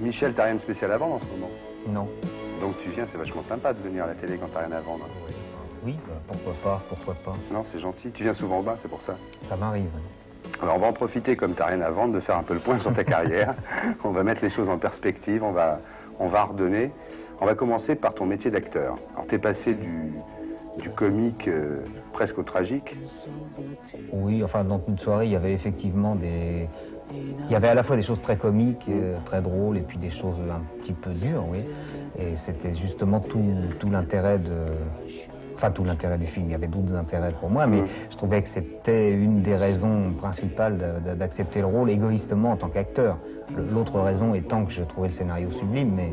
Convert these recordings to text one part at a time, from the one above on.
Michel, t'as rien de spécial à vendre en ce moment Non. Donc tu viens, c'est vachement sympa de venir à la télé quand t'as rien à vendre. Oui, bah, pourquoi pas, pourquoi pas. Non, c'est gentil. Tu viens souvent au bain, c'est pour ça. Ça m'arrive. Alors on va en profiter, comme t'as rien à vendre, de faire un peu le point sur ta carrière. on va mettre les choses en perspective, on va, on va redonner. On va commencer par ton métier d'acteur. Alors t'es passé du, du comique euh, presque au tragique. Oui, enfin, dans une soirée, il y avait effectivement des... Il y avait à la fois des choses très comiques, euh, très drôles, et puis des choses un petit peu dures, oui. Et c'était justement tout, tout l'intérêt de... Enfin, tout l'intérêt du film. Il y avait d'autres intérêts pour moi, mais Mm. je trouvais que c'était une des raisons principales d'accepter le rôle égoïstement en tant qu'acteur. L'autre raison étant que je trouvais le scénario sublime, mais...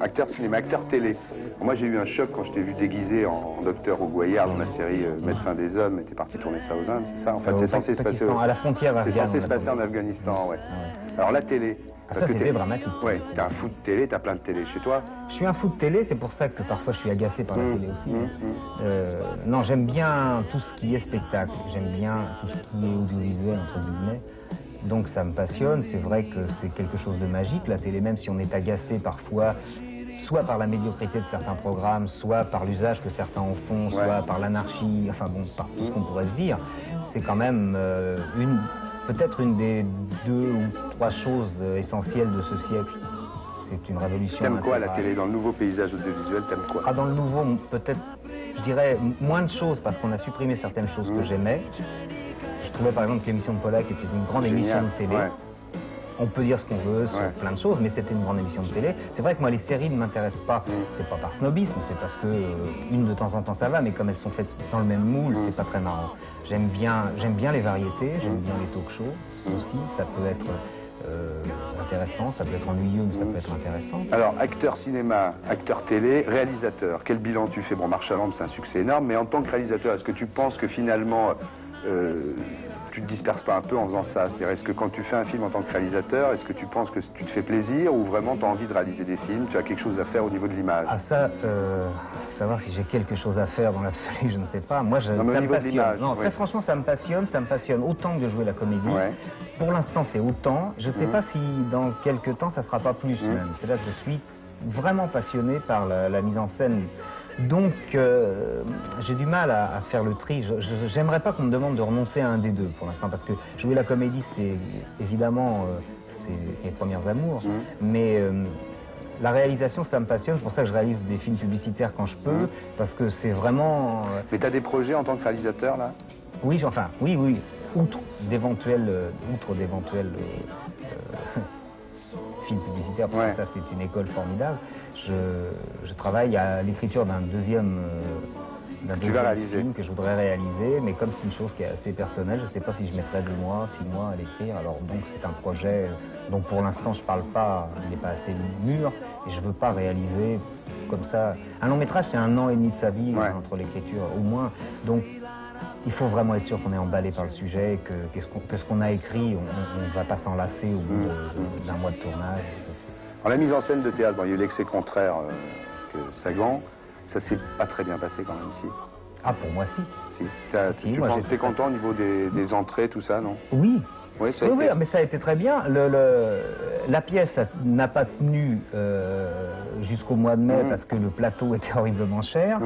Acteur cinéma, acteur télé. Moi j'ai eu un choc quand je t'ai vu déguisé en docteur au Goyard dans la série euh, Médecin des Hommes, et t'es parti tourner ça aux Indes, c'est ça? En fait, c'est censé se passer à la frontière C'est censé se passer en. Afghanistan, ouais. Ah ouais. Alors la télé. Ah, parce ça, que t'es- dramatique. Ouais, t'es un fou de télé, t'as plein de télé chez toi. Je suis un fou de télé, c'est pour ça que parfois je suis agacé par la Mmh, télé aussi. mmh, mmh. Euh, non, j'aime bien tout ce qui est spectacle, j'aime bien tout ce qui est audiovisuel, entre guillemets. Donc ça me passionne, c'est vrai que c'est quelque chose de magique, la télé, même si on est agacé parfois, soit par la médiocrité de certains programmes, soit par l'usage que certains en font, soit Ouais. par l'anarchie, enfin bon, par tout ce qu'on pourrait se dire. C'est quand même euh, une, peut-être une des deux ou trois choses euh, essentielles de ce siècle. C'est une révolution. T'aimes quoi la télé Dans le nouveau paysage audiovisuel, t'aimes quoi? Ah, dans le nouveau, peut-être, je dirais, moins de choses parce qu'on a supprimé certaines choses que Mhm. j'aimais. Je trouvais par exemple que l'émission de Polak était une grande Génial, émission de télé. ouais. On peut dire ce qu'on veut sur Ouais. plein de choses, mais c'était une grande émission de télé. C'est vrai que moi, les séries ne m'intéressent pas. C'est pas par snobisme, c'est parce que euh, une de temps en temps ça va, mais comme elles sont faites dans le même moule, c'est pas très marrant. J'aime bien, j'aime bien les variétés, j'aime bien les talk shows aussi. Ça peut être euh, intéressant, ça peut être ennuyeux, mais ça peut être intéressant. Alors, acteur cinéma, acteur télé, réalisateur, quel bilan tu fais? Bon, Marshall c'est un succès énorme, mais en tant que réalisateur, est-ce que tu penses que finalement, euh, disperses pas un peu en faisant ça C'est-à-dire, est-ce que quand tu fais un film en tant que réalisateur, est-ce que tu penses que tu te fais plaisir ou vraiment tu as envie de réaliser des films? Tu as quelque chose à faire au niveau de l'image Ah ça, euh, savoir si j'ai quelque chose à faire dans l'absolu, je ne sais pas. Moi, je, Non, ça me passionne. Non, oui. très franchement, ça me passionne. Ça me passionne autant que de jouer la comédie. Ouais. Pour l'instant, c'est autant. Je ne sais Mhm. pas si dans quelques temps, ça sera pas plus même. C'est là que je suis vraiment passionné par la, la mise en scène. Donc, euh, j'ai du mal à, à faire le tri. J'aimerais pas qu'on me demande de renoncer à un des deux pour l'instant, parce que jouer la comédie, c'est évidemment euh, mes premières amours, Mhm. mais euh, la réalisation, ça me passionne. C'est pour ça que je réalise des films publicitaires quand je peux, Mhm. parce que c'est vraiment. euh, Mais tu as des projets en tant que réalisateur là? Oui, enfin, oui, oui. Outre d'éventuels, outre d'éventuels films publicitaires, parce Ouais. que ça c'est une école formidable. Je, je travaille à l'écriture d'un deuxième, euh, deuxième film que je voudrais réaliser, mais comme c'est une chose qui est assez personnelle, je ne sais pas si je mettrai deux mois, six mois à l'écrire. Alors donc c'est un projet dont pour l'instant je parle pas, il n'est pas assez mûr, et je veux pas réaliser comme ça. Un long métrage c'est un an et demi de sa vie Ouais. entre l'écriture au moins, donc il faut vraiment être sûr qu'on est emballé par le sujet, que, que ce qu'on a écrit, on ne va pas s'enlacer au bout de- mois de tournage. Alors, la mise en scène de théâtre, bon, il y a eu l'excès contraire euh, que Sagan. Ça s'est pas très bien passé quand même, si. Ah, pour moi, si. si. Tu moi, penses content au niveau des, des entrées, tout ça, non? Oui. Oui, ça a Oui, été. oui, mais ça a été très bien. Le, le- la pièce n'a pas tenu euh, jusqu'au mois de mai Mhm. parce que le plateau était horriblement cher.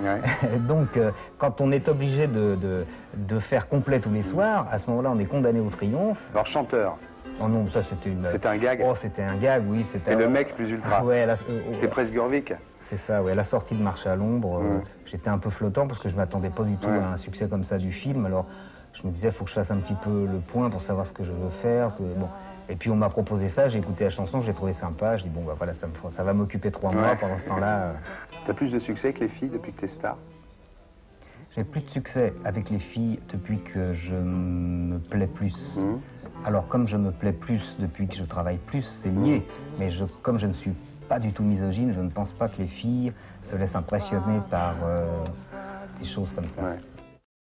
Ouais. Donc, euh, quand on est obligé de, de- de faire complet tous les soirs, à ce moment-là, on est condamné au triomphe. Alors, chanteur, Oh non, ça c'était une. C'était un gag Oh, c'était un gag, oui. C'était c'est le mec plus ultra. Ah ouais, la- C'est. C'est ça, ouais. La sortie de Marche à l'ombre, euh, j'étais un peu flottant parce que je m'attendais pas du tout Ouais. à un succès comme ça du film. Alors, je me disais, il faut que je fasse un petit peu le point pour savoir ce que je veux faire. ce- Bon. Et puis on m'a proposé ça, j'ai écouté la chanson, j'ai trouvé sympa. Je dis bon bah voilà, ça, me fera- ça va m'occuper trois mois. Ouais. Pendant ce temps-là, euh, T'as plus de succès que les filles depuis que t'es star? J'ai plus de succès avec les filles depuis que je me plais plus. Hum. Alors comme je me plais plus depuis que je travaille plus, c'est nier. Mais je, comme je ne suis pas du tout misogyne, je ne pense pas que les filles se laissent impressionner par euh, des choses comme ça. Ouais.